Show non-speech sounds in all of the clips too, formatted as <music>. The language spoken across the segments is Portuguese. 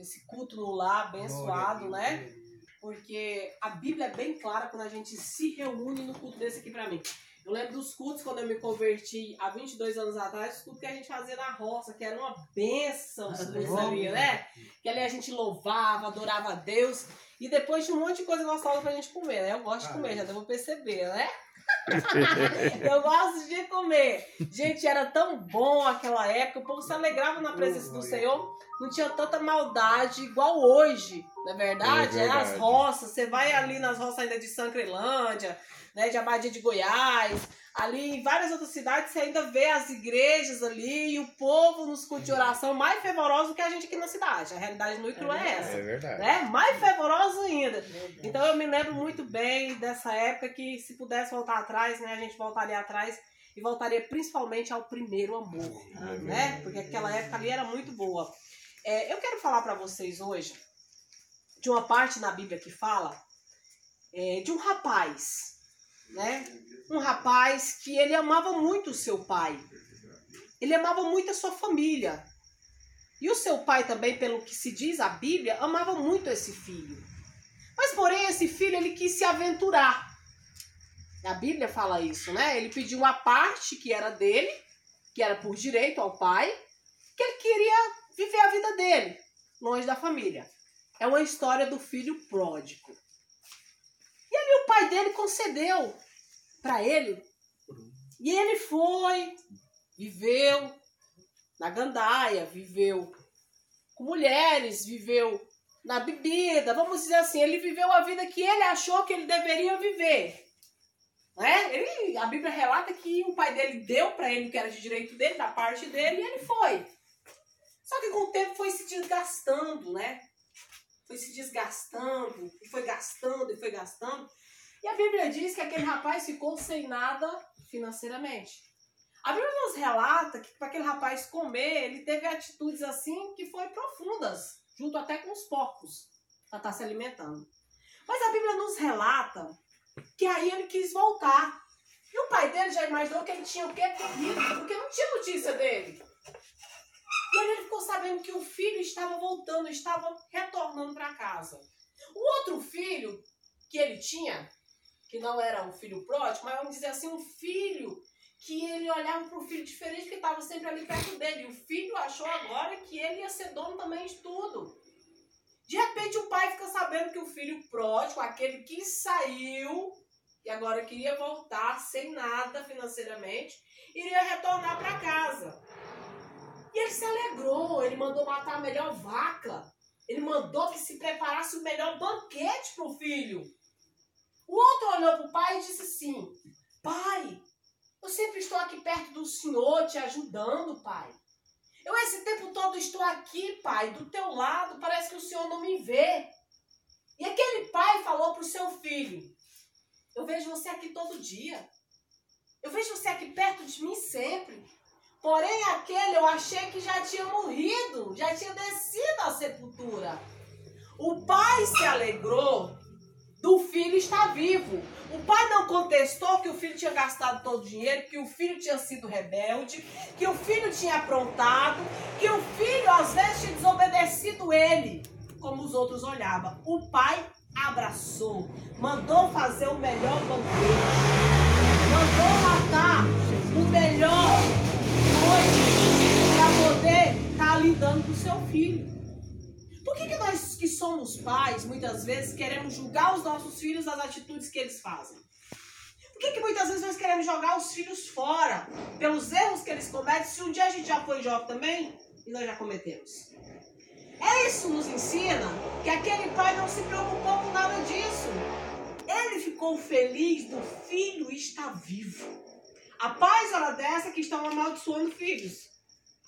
esse culto no lar abençoado, né? Porque a Bíblia é bem clara quando a gente se reúne no culto desse aqui para mim. Eu lembro dos cultos quando eu me converti há 22 anos atrás, os cultos que a gente fazia na roça, que era uma bênção, <laughs> você não sabia, né? Que ali a gente louvava, adorava a Deus. E depois tinha um monte de coisa gostosa pra gente comer, né? Eu gosto de comer, já devo perceber, né? <laughs> eu gosto de comer. Gente, era tão bom aquela época, o povo se alegrava na presença do Senhor, não tinha tanta maldade igual hoje, não é verdade? É verdade. As roças, você vai ali nas roças ainda de Sancrelândia, né, de Abadia de Goiás, ali em várias outras cidades você ainda vê as igrejas ali e o povo nos cultos de oração mais fervoroso do que a gente aqui na cidade. A realidade núcleo é, é essa. É verdade. Né? Mais fervoroso ainda. É então eu me lembro muito bem dessa época que se pudesse voltar atrás, né, a gente voltaria atrás e voltaria principalmente ao primeiro amor, é né? Porque aquela época ali era muito boa. É, eu quero falar para vocês hoje de uma parte na Bíblia que fala é, de um rapaz né? Um rapaz que ele amava muito o seu pai. Ele amava muito a sua família. E o seu pai também, pelo que se diz a Bíblia, amava muito esse filho. Mas porém esse filho ele quis se aventurar. A Bíblia fala isso, né? Ele pediu a parte que era dele, que era por direito ao pai, que ele queria viver a vida dele, longe da família. É uma história do filho pródigo. E o pai dele concedeu para ele. E ele foi, viveu na gandaia, viveu com mulheres, viveu na bebida, vamos dizer assim, ele viveu a vida que ele achou que ele deveria viver. Né? Ele, a Bíblia relata que o pai dele deu para ele o que era de direito dele, da parte dele, e ele foi. Só que com o tempo foi se desgastando, né? Foi se desgastando, e foi gastando, e foi gastando. E a Bíblia diz que aquele rapaz ficou sem nada financeiramente. A Bíblia nos relata que para aquele rapaz comer, ele teve atitudes assim que foram profundas, junto até com os porcos, para estar tá se alimentando. Mas a Bíblia nos relata que aí ele quis voltar. E o pai dele já imaginou que ele tinha o quê? Corrido, porque não tinha notícia dele. Aí ele ficou sabendo que o filho estava voltando, estava retornando para casa. O outro filho que ele tinha, que não era um filho pródigo, mas vamos dizer assim, um filho que ele olhava para o filho diferente, que estava sempre ali perto dele. E o filho achou agora que ele ia ser dono também de tudo. De repente o pai fica sabendo que o filho pródigo, aquele que saiu e agora queria voltar sem nada financeiramente, iria retornar para casa. E ele se alegrou, ele mandou matar a melhor vaca. Ele mandou que se preparasse o melhor banquete para o filho. O outro olhou para o pai e disse assim: Pai, eu sempre estou aqui perto do Senhor te ajudando, pai. Eu esse tempo todo estou aqui, pai, do teu lado, parece que o Senhor não me vê. E aquele pai falou para o seu filho: Eu vejo você aqui todo dia. Eu vejo você aqui perto de mim sempre. Porém, aquele eu achei que já tinha morrido, já tinha descido à sepultura. O pai se alegrou do filho está vivo. O pai não contestou que o filho tinha gastado todo o dinheiro, que o filho tinha sido rebelde, que o filho tinha aprontado, que o filho às vezes tinha desobedecido ele, como os outros olhavam. O pai abraçou, mandou fazer o melhor banquete, mandou matar o melhor noite para poder estar tá lidando com o seu filho. Por que, que nós que somos pais, muitas vezes, queremos julgar os nossos filhos das atitudes que eles fazem? Por que, que muitas vezes nós queremos jogar os filhos fora pelos erros que eles cometem, se um dia a gente já foi jovem também e nós já cometemos? É isso nos ensina que aquele pai não se preocupou com nada disso. Ele ficou feliz do filho estar vivo. A pais hora dessa que estão amaldiçoando filhos.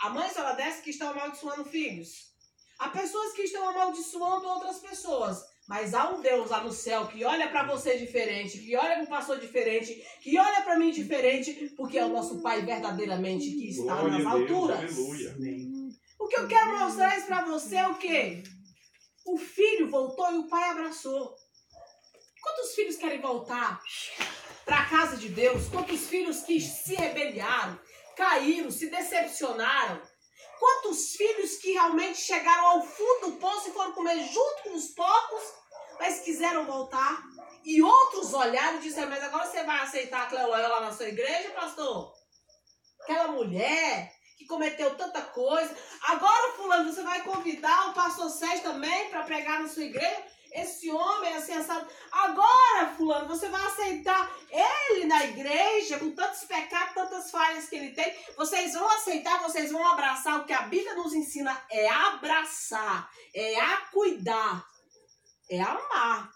A mães hora dessa que estão amaldiçoando filhos. Há pessoas que estão amaldiçoando outras pessoas. Mas há um Deus lá no céu que olha para você diferente, que olha para o pastor diferente, que olha para mim diferente, porque é o nosso Pai verdadeiramente que está Glória nas alturas. Aleluia. O que eu quero mostrar isso para você é o quê? O filho voltou e o pai abraçou. Quantos filhos querem voltar para a casa de Deus? Quantos filhos que se rebeliaram, caíram, se decepcionaram? Quantos filhos que realmente chegaram ao fundo do poço e comer junto com os porcos, mas quiseram voltar. E outros olharam e disseram, mas agora você vai aceitar a Cleolóia lá na sua igreja, pastor? Aquela mulher que cometeu tanta coisa. Agora, fulano, você vai convidar o pastor Sérgio também para pregar na sua igreja? Esse homem é assim, assado. Agora, fulano, você vai aceitar ele na igreja, com tantos pecados, tantas falhas que ele tem. Vocês vão aceitar, vocês vão abraçar. O que a Bíblia nos ensina é abraçar, é acuidar, é amar.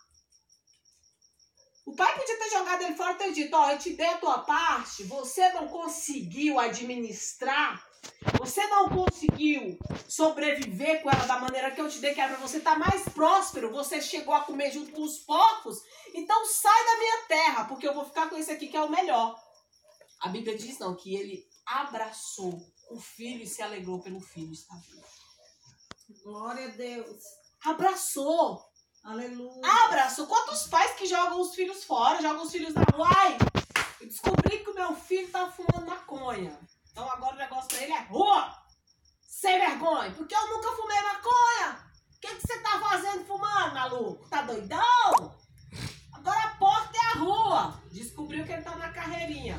O pai podia ter jogado ele fora e ter dito: Ó, oh, eu te dei a tua parte, você não conseguiu administrar você não conseguiu sobreviver com ela da maneira que eu te dei, que era pra você estar tá mais próspero. Você chegou a comer junto com os porcos. Então sai da minha terra, porque eu vou ficar com esse aqui que é o melhor. A Bíblia diz não, que ele abraçou o filho e se alegrou pelo filho estar vivo. Glória a Deus. Abraçou. Aleluia. Abraçou. Quantos pais que jogam os filhos fora, jogam os filhos na rua? Ai, eu descobri que o meu filho tá fumando maconha. Então agora o negócio pra ele é rua. Sem vergonha. Porque eu nunca fumei maconha. O que, você tá fazendo fumando, maluco? Tá doidão? Agora a porta é a rua. Descobriu que ele tá na carreirinha.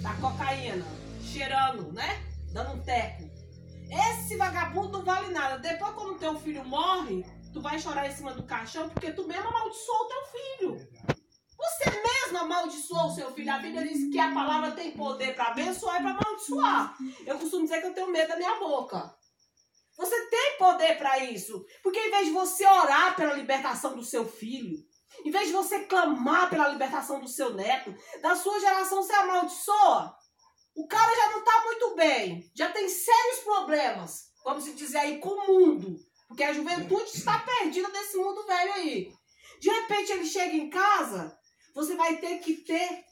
Da cocaína. Cheirando, né? Dando um teco. Esse vagabundo não vale nada. Depois, quando teu filho morre, tu vai chorar em cima do caixão porque tu mesmo amaldiçoou o teu filho. Amaldiçoou o seu filho. A Bíblia diz que a palavra tem poder para abençoar e para amaldiçoar. Eu costumo dizer que eu tenho medo da minha boca. Você tem poder para isso. Porque em vez de você orar pela libertação do seu filho, em vez de você clamar pela libertação do seu neto, da sua geração você amaldiçoa. O cara já não está muito bem, já tem sérios problemas, vamos dizer aí, com o mundo. Porque a juventude está perdida desse mundo velho aí. De repente ele chega em casa, você vai ter que ter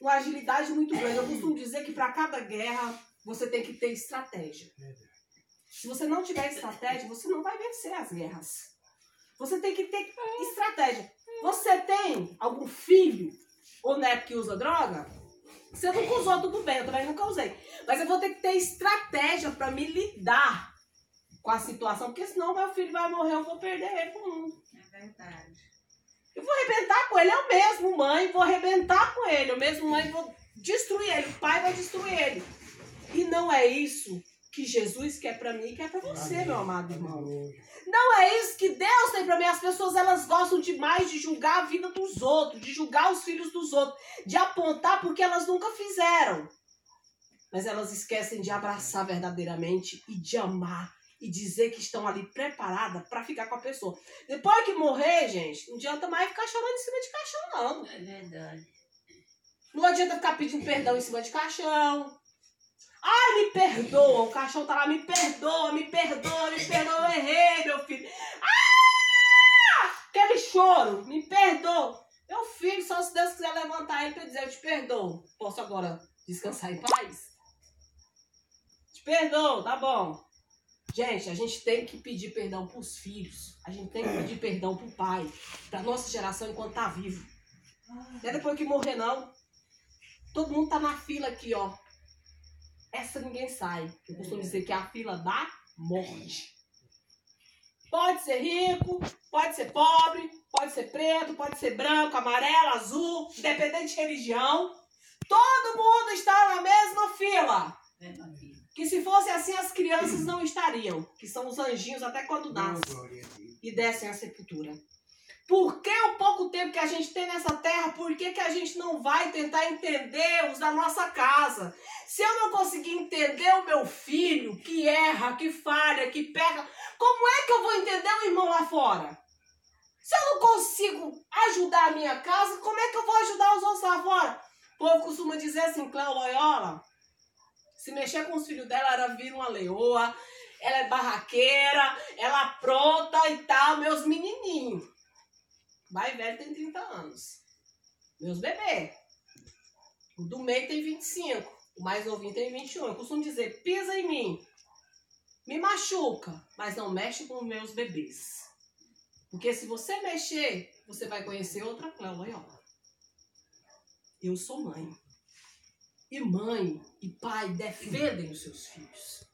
uma agilidade muito grande. Eu costumo dizer que para cada guerra você tem que ter estratégia. Se você não tiver estratégia, você não vai vencer as guerras. Você tem que ter estratégia. Você tem algum filho ou neto que usa droga? Você nunca usou, tudo bem, eu também nunca usei. Mas eu vou ter que ter estratégia para me lidar com a situação, porque senão meu filho vai morrer, eu vou perder ele pro mundo. É verdade. Eu vou arrebentar com ele, é o mesmo mãe, vou arrebentar com ele, o mesmo mãe, vou destruir ele, o pai vai destruir ele. E não é isso que Jesus quer para mim e quer para você, meu amado irmão. Não é isso que Deus tem para mim. As pessoas elas gostam demais de julgar a vida dos outros, de julgar os filhos dos outros, de apontar porque elas nunca fizeram. Mas elas esquecem de abraçar verdadeiramente e de amar e dizer que estão ali preparadas para ficar com a pessoa. Depois que morrer, gente, não adianta mais ficar chorando em cima de caixão, não. É verdade. Não adianta ficar pedindo perdão em cima de caixão. Ai, me perdoa. O caixão tá lá, me perdoa, me perdoa, me perdoa. Eu errei, meu filho. Ah! Aquele choro, me perdoa. Meu filho, só se Deus quiser levantar ele pra dizer, eu te perdoo. Posso agora descansar em paz? Te perdoo, tá bom. Gente, a gente tem que pedir perdão para os filhos. A gente tem que pedir perdão para o pai. Para nossa geração enquanto tá vivo. Não é depois que morrer, não. Todo mundo tá na fila aqui, ó. Essa ninguém sai. Eu costumo dizer que é a fila da morte. Pode ser rico, pode ser pobre, pode ser preto, pode ser branco, amarelo, azul, independente de religião. Todo mundo está na mesma fila. É que se fosse assim, as crianças não estariam, que são os anjinhos até quando nascem e descem à sepultura. Por que o pouco tempo que a gente tem nessa terra, por que, que a gente não vai tentar entender os da nossa casa? Se eu não conseguir entender o meu filho que erra, que falha, que pega, como é que eu vou entender o irmão lá fora? Se eu não consigo ajudar a minha casa, como é que eu vou ajudar os outros lá fora? O povo costuma dizer assim, Cléo Loyola, se mexer com os filhos dela, ela vira uma leoa, ela é barraqueira, ela apronta e tal, meus menininhos. Mais velho tem 30 anos. Meus bebês. O do meio tem 25. O mais novinho tem 21. Eu costumo dizer, pisa em mim. Me machuca, mas não mexe com meus bebês. Porque se você mexer, você vai conhecer outra Cléo. Eu sou mãe. E mãe e pai defendem os seus filhos.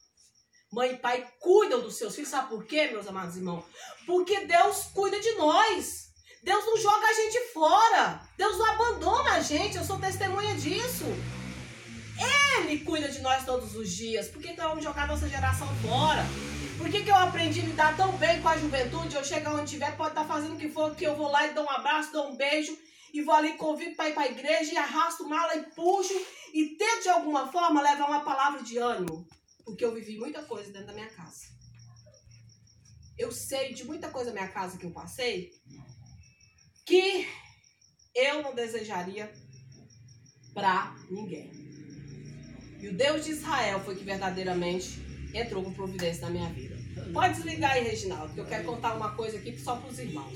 Mãe e pai cuidam dos seus filhos. Sabe por quê, meus amados irmãos? Porque Deus cuida de nós. Deus não joga a gente fora. Deus não abandona a gente. Eu sou testemunha disso. Ele cuida de nós todos os dias. Por que, que vamos jogar nossa geração fora? Por que, que eu aprendi a lidar tão bem com a juventude? Eu chego onde tiver, pode estar fazendo o que for, que eu vou lá e dou um abraço, dou um beijo, e vou ali, convido para ir para a igreja, e arrasto mala e puxo, e tento de alguma forma levar uma palavra de ânimo. Porque eu vivi muita coisa dentro da minha casa. Eu sei de muita coisa na minha casa que eu passei, que eu não desejaria para ninguém. E o Deus de Israel foi que verdadeiramente entrou com providência na minha vida. Pode desligar aí, Reginaldo, que eu quero contar uma coisa aqui só para os irmãos.